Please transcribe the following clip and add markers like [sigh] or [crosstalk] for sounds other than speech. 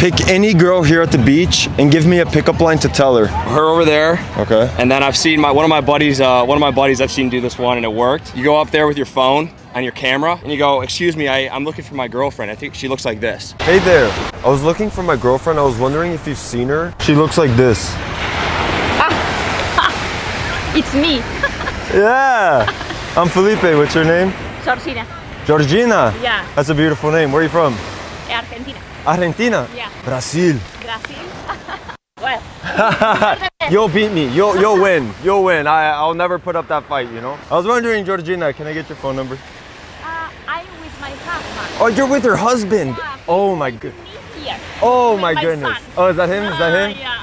Pick any girl here at the beach and give me a pickup line to tell her. Her over there. Okay. And then I've seen my one of my buddies. Uh, one of my buddies I've seen do this one, and it worked. You go up there with your phone on your camera, and you go, "Excuse me, I, I'm looking for my girlfriend. I think she looks like this." Hey there. I was looking for my girlfriend. I was wondering if you've seen her. She looks like this. [laughs] It's me, [laughs] Yeah. I'm Felipe. What's your name? Georgina. Georgina. Yeah. That's a beautiful name. Where are you from? Argentina. Argentina. Yeah. Brazil. Brazil. [laughs] well, [laughs] You'll beat me. You'll you'll win. You'll win. I I'll never put up that fight. You know. I was wondering, Georgina, can I get your phone number? uh, I'm with my husband. Oh, you're with her husband. Yeah, Oh my good. Me here. Oh my my goodness. son. Oh, is that him? Is that Ah, him? yeah.